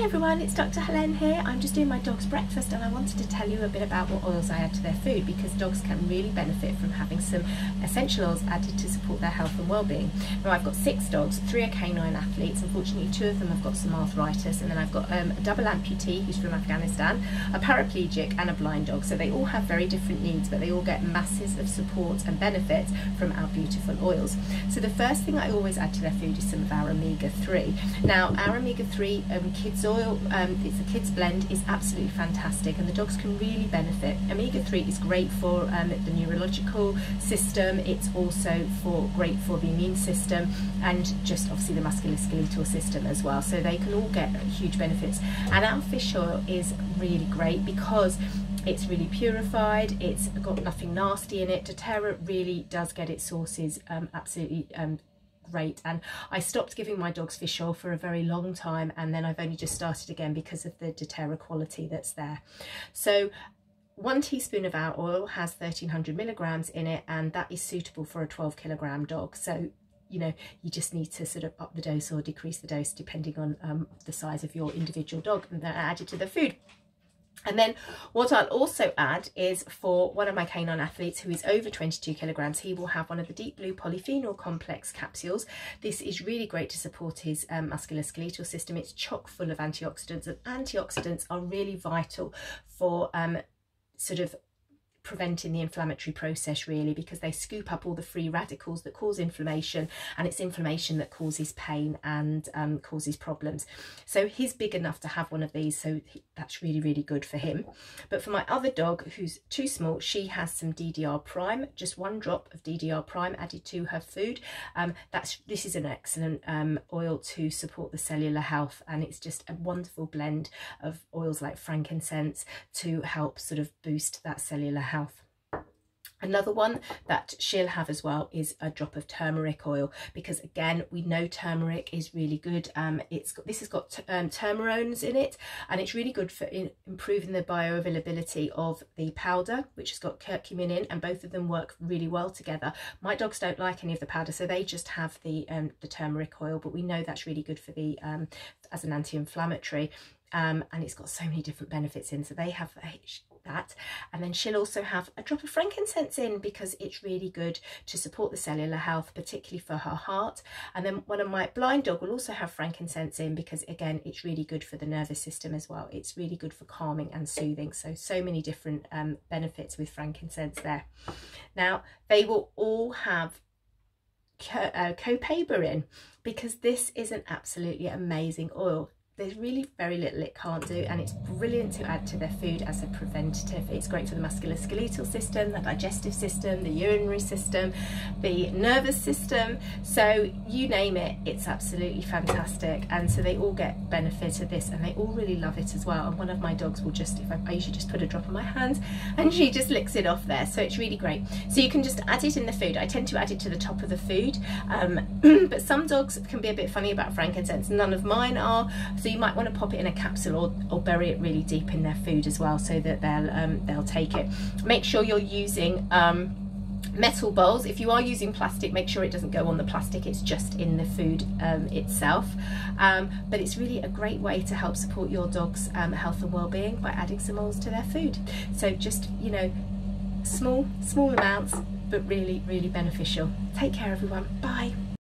Hey everyone, it's Dr. Helen here. I'm just doing my dog's breakfast and I wanted to tell you a bit about what oils I add to their food because dogs can really benefit from having some essential oils added to support their health and well-being. Now I've got six dogs, three are canine athletes, unfortunately two of them have got some arthritis and then I've got um, a double amputee who's from Afghanistan, a paraplegic and a blind dog. So they all have very different needs but they all get masses of support and benefits from our beautiful oils. So the first thing I always add to their food is some of our omega-3. Now our omega-3 um, kids oil, um, it's a kids blend, is absolutely fantastic and the dogs can really benefit. Omega-3 is great for um, the neurological system, it's also for great for the immune system and just obviously the musculoskeletal system as well. So they can all get huge benefits. And our fish oil is really great because it's really purified it's got nothing nasty in it doTERRA really does get its sources um, absolutely um, great and I stopped giving my dogs fish oil for a very long time and then I've only just started again because of the doTERRA quality that's there. So one teaspoon of our oil has 1300 milligrams in it and that is suitable for a 12 kilogram dog. So you know, you just need to sort of up the dose or decrease the dose depending on um, the size of your individual dog and then add it to the food. And then what I'll also add is for one of my canine athletes who is over 22 kilograms, he will have one of the deep blue polyphenol complex capsules. This is really great to support his um, musculoskeletal system. It's chock full of antioxidants and antioxidants are really vital for um, sort of preventing the inflammatory process really because they scoop up all the free radicals that cause inflammation and it's inflammation that causes pain and um, causes problems. So he's big enough to have one of these so he, that's really really good for him. But for my other dog who's too small she has some DDR prime just one drop of DDR prime added to her food. Um, that's this is an excellent um, oil to support the cellular health and it's just a wonderful blend of oils like frankincense to help sort of boost that cellular health. Another one that she'll have as well is a drop of turmeric oil because again we know turmeric is really good. Um, it's got this has got um, turmerones in it and it's really good for in, improving the bioavailability of the powder which has got curcumin in and both of them work really well together. My dogs don't like any of the powder so they just have the um, the turmeric oil but we know that's really good for the um, as an anti-inflammatory um, and it's got so many different benefits in so they have that. And then she'll also have a drop of frankincense in because it's really good to support the cellular health particularly for her heart. And then one of my blind dog will also have frankincense in because again it's really good for the nervous system as well. It's really good for calming and soothing. So so many different um, benefits with frankincense there. Now they will all have uh, copaiba in because this is an absolutely amazing oil there's really very little it can't do and it's brilliant to add to their food as a preventative. It's great for the musculoskeletal system, the digestive system, the urinary system, the nervous system. So you name it, it's absolutely fantastic. And so they all get benefit of this and they all really love it as well. And one of my dogs will just, if I, I usually just put a drop on my hand and she just licks it off there. So it's really great. So you can just add it in the food. I tend to add it to the top of the food. Um, but some dogs can be a bit funny about frankincense. None of mine are. So you might want to pop it in a capsule or, or bury it really deep in their food as well so that they'll um, they'll take it. Make sure you're using um, metal bowls. If you are using plastic make sure it doesn't go on the plastic it's just in the food um, itself. Um, but it's really a great way to help support your dog's um, health and well-being by adding some oils to their food. So just you know small small amounts but really really beneficial. Take care everyone. Bye